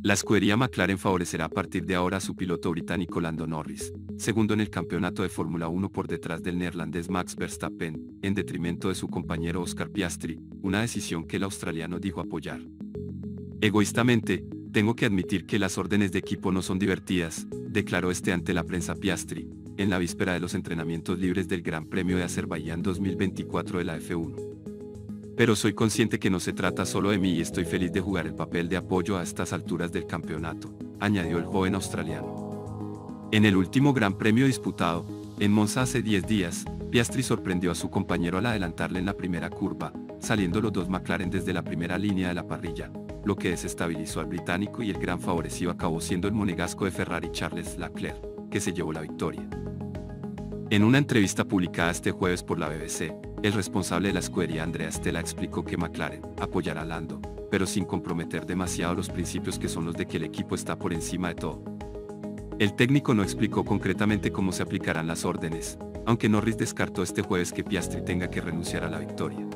La escudería McLaren favorecerá a partir de ahora a su piloto británico Lando Norris, segundo en el campeonato de Fórmula 1 por detrás del neerlandés Max Verstappen, en detrimento de su compañero Oscar Piastri, una decisión que el australiano dijo apoyar. Egoístamente, tengo que admitir que las órdenes de equipo no son divertidas, declaró este ante la prensa Piastri, en la víspera de los entrenamientos libres del Gran Premio de Azerbaiyán 2024 de la F1 pero soy consciente que no se trata solo de mí y estoy feliz de jugar el papel de apoyo a estas alturas del campeonato, añadió el joven australiano. En el último Gran Premio disputado, en Monza hace 10 días, Piastri sorprendió a su compañero al adelantarle en la primera curva, saliendo los dos McLaren desde la primera línea de la parrilla, lo que desestabilizó al británico y el gran favorecido acabó siendo el monegasco de Ferrari Charles Leclerc, que se llevó la victoria. En una entrevista publicada este jueves por la BBC, el responsable de la escudería Andrea Stella explicó que McLaren apoyará a Lando, pero sin comprometer demasiado los principios que son los de que el equipo está por encima de todo. El técnico no explicó concretamente cómo se aplicarán las órdenes, aunque Norris descartó este jueves que Piastri tenga que renunciar a la victoria.